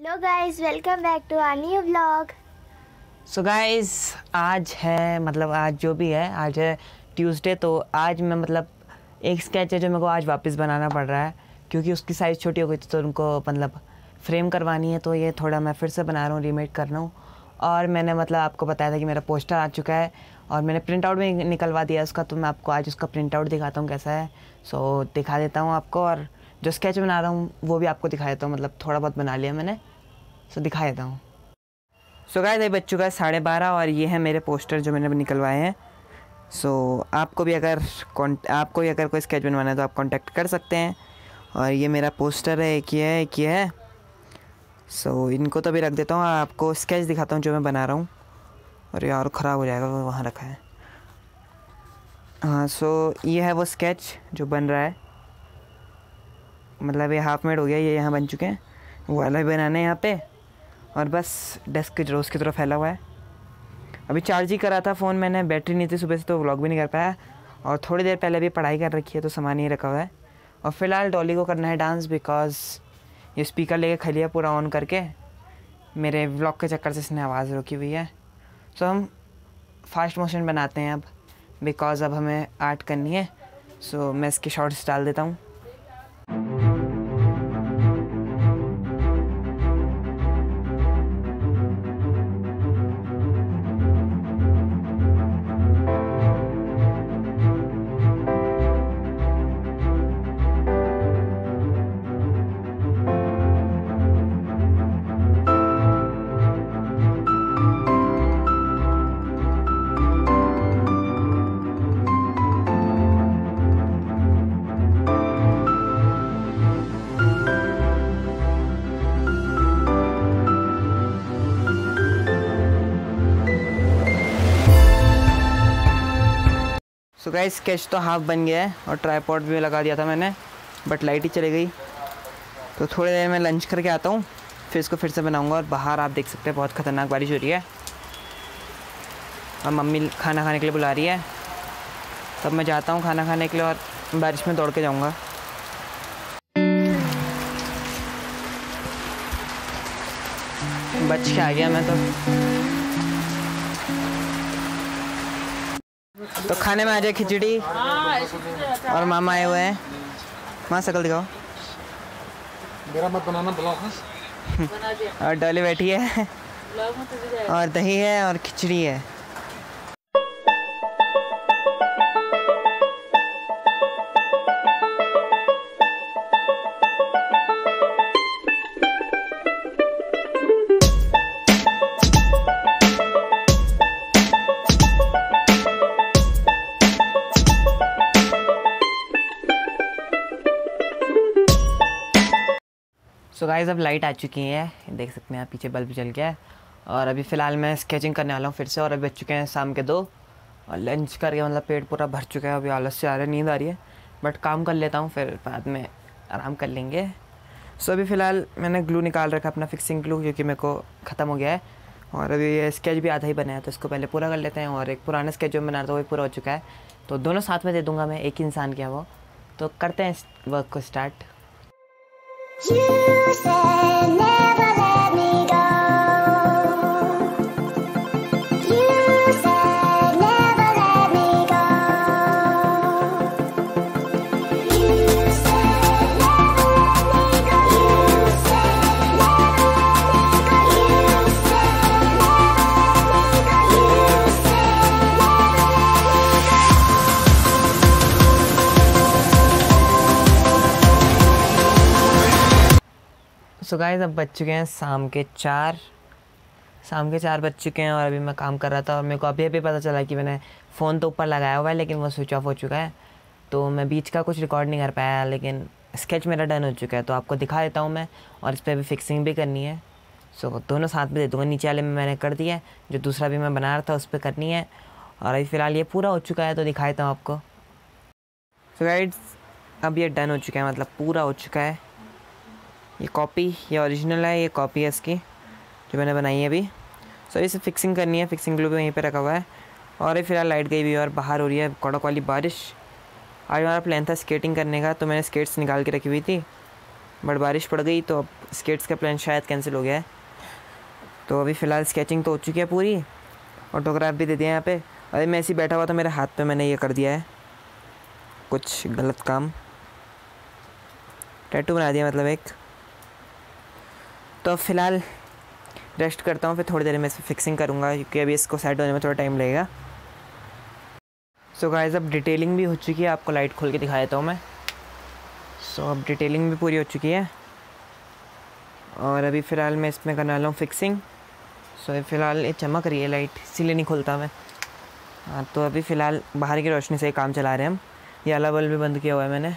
Hello guys welcome back to our new vlog so guys आज है मतलब आज जो भी है आज है ट्यूसडे तो आज मैं मतलब एक स्केच है जो मेरे को आज वापस बनाना पड़ रहा है क्योंकि उसकी साइज़ छोटी हो गई थी तो उनको मतलब फ्रेम करवानी है तो ये थोड़ा मैं फिर से बना रहा हूँ रीमेक कर रहा हूँ। और मैंने मतलब आपको बताया था कि मेरा पोस्टर आ चुका है और मैंने प्रिंट आउट भी निकलवा दिया उसका तो मैं आपको आज उसका प्रिंट आउट दिखाता हूँ कैसा है। सो so, दिखा देता हूँ आपको और जो स्केच बना रहा हूँ वो भी आपको दिखा देता हूँ मतलब थोड़ा बहुत बना लिया मैंने। सो दिखा देता हूँ। सो अभी बज चुका है साढ़े बारह और ये है मेरे पोस्टर जो मैंने निकलवाए हैं। सो आपको भी अगर आपको भी अगर कोई स्केच बनवाना है तो आप कांटेक्ट कर सकते हैं। और ये मेरा पोस्टर है एक ये है एक ये है। सो so, इनको तो भी रख देता हूँ आपको स्केच दिखाता हूँ जो मैं बना रहा हूँ। और यार ख़राब हो जाएगा वो वहाँ रखा है। हाँ सो so, ये है वो स्केच जो बन रहा है। मतलब ये हाफ़ मेड हो गया, ये यहाँ बन चुके हैं। वो भी बनाना है यहाँ पे। और बस डेस्क के रोज़ की तरफ़ फैला हुआ है। अभी चार्ज ही करा था फ़ोन मैंने बैटरी नहीं थी सुबह से तो व्लॉग भी नहीं कर पाया। और थोड़ी देर पहले भी पढ़ाई कर रखी है तो सामान ही रखा हुआ है। और फ़िलहाल डॉली को करना है डांस बिकॉज़ ये स्पीकर लेके खलिया पूरा ऑन करके मेरे व्लॉग के चक्कर से इसने आवाज़ रोकी हुई है। सो हम फास्ट मोशन बनाते हैं अब बिकॉज़ अब हमें आर्ट करनी है। सो मैं इसकी शॉर्ट्स डाल देता हूँ। सो गाइस स्केच तो हाफ़ बन गया है और ट्राईपॉड भी लगा दिया था मैंने बट लाइट ही चली गई। तो थोड़ी देर में लंच करके आता हूँ, फिर इसको फिर से बनाऊँगा और बाहर आप देख सकते हैं, बहुत ख़तरनाक बारिश हो रही है। और मम्मी खाना खाने के लिए बुला रही है। तब मैं जाता हूँ खाना खाने के लिए और बारिश में दौड़ के जाऊँगा। बच के आ गया मैं तो। तो खाने में आ जाए खिचड़ी। और मामा आए हुए हैं। माँ शकल दिखाओ। मेरा मत बनाना ब्लॉग और डाली बैठी है। और दही है और खिचड़ी है। गाइस अब लाइट आ चुकी है। देख सकते हैं पीछे बल्ब जल गया है। और अभी फ़िलहाल मैं स्केचिंग करने वाला हूँ फिर से, और अभी बच चुके हैं शाम के दो। और लंच करके मतलब पेट पूरा भर चुका है, अभी आलस से आ रहा है, नींद आ रही है। बट काम कर लेता हूँ, फिर बाद में आराम कर लेंगे। सो अभी फ़िलहाल मैंने ग्लू निकाल रखा अपना फिक्सिंग ग्लू क्योंकि मेरे को ख़त्म हो गया है। और अभी ये स्केच भी आधा ही बना है तो इसको पहले पूरा कर लेते हैं। और एक पुराना स्केच जो बना था, वो पूरा हो चुका है। तो दोनों साथ में दे दूँगा मैं, एक इंसान क्या वो। तो करते हैं वर्क को start You said never so guys अब बज चुके हैं शाम के चार। शाम के चार बज चुके हैं और अभी मैं काम कर रहा था और मेरे को अभी अभी पता चला कि मैंने फ़ोन तो ऊपर लगाया हुआ है, लेकिन वो स्विच ऑफ़ हो चुका है। तो मैं बीच का कुछ रिकॉर्ड नहीं कर पाया, लेकिन स्केच मेरा डन हो चुका है। तो आपको दिखा देता हूँ मैं और इस पर अभी फिक्सिंग भी करनी है। सो दोनों साथ में दे दूँगा। नीचे वाले में मैंने कर दिया है, जो दूसरा भी मैं बना रहा था उस पर करनी है। और अभी फ़िलहाल ये पूरा हो चुका है तो दिखा देता हूँ आपको। सो गाइड्स अब ये डन हो चुका है मतलब पूरा हो चुका है। ये कॉपी ये ओरिजिनल है, ये कॉपी है इसकी, जो मैंने बनाई है अभी। सो इसे फिक्सिंग करनी है फिक्सिंग ग्लू भी वहीं पे रखा हुआ है। और ये फ़िलहाल लाइट गई हुई और बाहर हो रही है कड़क वाली बारिश। आज हमारा प्लान था स्केटिंग करने का तो मैंने स्केट्स निकाल के रखी हुई थी। बट बारिश पड़ गई तो अब स्केट्स का प्लान शायद कैंसिल हो गया है। तो अभी फ़िलहाल स्केचिंग तो हो चुकी है पूरी। ऑटोग्राफ भी दे दिया यहाँ पे। अरे, मैं ऐसे बैठा हुआ था, मेरे हाथ पे मैंने ये कर दिया है। कुछ गलत काम। टैटू बना दिया मतलब एक। तो फ़िलहाल रेस्ट करता हूँ फिर थोड़ी देर में इसे फिक्सिंग करूँगा क्योंकि अभी इसको सेट होने में थोड़ा टाइम लगेगा। सो so गाइस अब डिटेलिंग भी हो चुकी है आपको लाइट खोल के दिखा देता हूँ मैं। सो so, अब डिटेलिंग भी पूरी हो चुकी है। और अभी फ़िलहाल मैं इसमें करने वाला हूँ फिक्सिंग सो so, फ़िलहाल ये चमक रही है लाइट इसीलिए नहीं खोलता मैं। हाँ तो अभी फ़िलहाल बाहर की रोशनी से काम चला रहे हैं हम। ये अला बल्ब भी बंद किया हुआ है मैंने।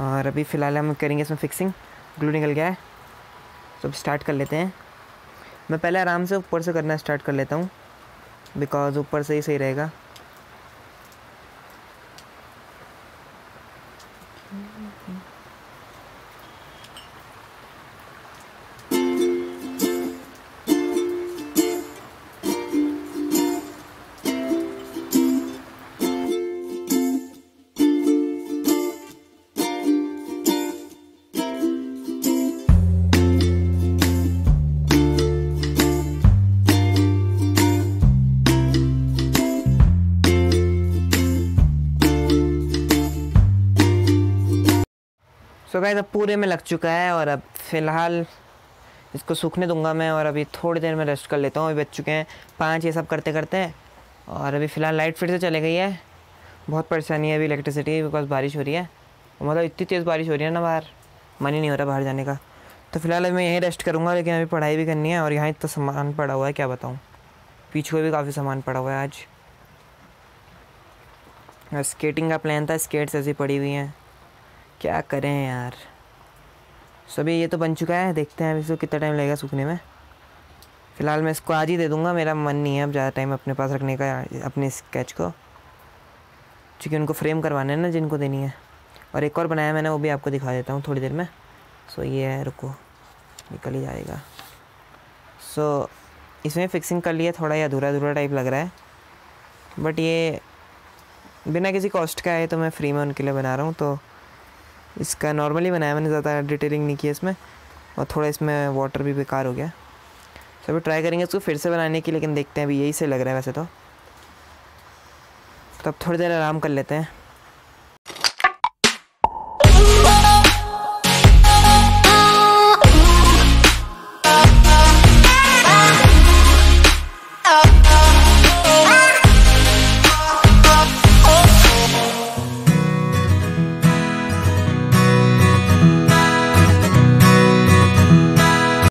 और अभी फ़िलहाल हम करेंगे इसमें फिक्सिंग ग्लू निकल गया है। तो अब स्टार्ट कर लेते हैं। मैं पहले आराम से ऊपर से करना स्टार्ट कर लेता हूँ बिकॉज़ ऊपर से ही सही रहेगा। सो गाइस अब पूरे में लग चुका है और अब फ़िलहाल इसको सूखने दूँगा मैं और अभी थोड़ी देर में रेस्ट कर लेता हूँ। अभी बच चुके हैं पाँच, ये सब करते करते। और अभी फ़िलहाल लाइट फिर से चले गई है। बहुत परेशानी है अभी इलेक्ट्रिसिटी बिकॉज़ बारिश हो रही है। मतलब इतनी तेज़ बारिश हो रही है ना बाहर। मन ही नहीं हो रहा बाहर जाने का। तो फ़िलहाल अभी मैं यहीं रेस्ट करूँगा, लेकिन अभी पढ़ाई भी करनी है और यहाँ इतना सामान पड़ा हुआ है, क्या बताऊँ। पीछे भी काफ़ी सामान पड़ा हुआ है आज। स्केटिंग का प्लान था स्केट्स ऐसी पड़ी हुई हैं। क्या करें यार? सभी ये तो बन चुका है, देखते हैं अभी इसको कितना टाइम लगेगा सूखने में। फ़िलहाल मैं इसको आज ही दे दूँगा, मेरा मन नहीं है अब ज़्यादा टाइम अपने पास रखने का, अपने स्केच को। क्योंकि उनको फ्रेम करवाना है ना, जिनको देनी है। और एक और बनाया मैंने, वो भी आपको दिखा देता हूँ थोड़ी देर में। सो ये है, रुको, निकल ही जाएगा। सो इसमें फिक्सिंग कर लिया, थोड़ा ही अधूरा अधूरा टाइप लग रहा है। बट ये, बिना किसी कॉस्ट का है तो मैं फ्री में उनके लिए बना रहा हूँ तो इसका नॉर्मली बनाया मैंने ज़्यादा डिटेलिंग नहीं की इसमें, और थोड़ा इसमें वाटर भी बेकार हो गया। तो अभी ट्राई करेंगे इसको फिर से बनाने की, लेकिन देखते हैं, अभी यही से लग रहा है वैसे तो। तब अब थोड़ी देर आराम कर लेते हैं।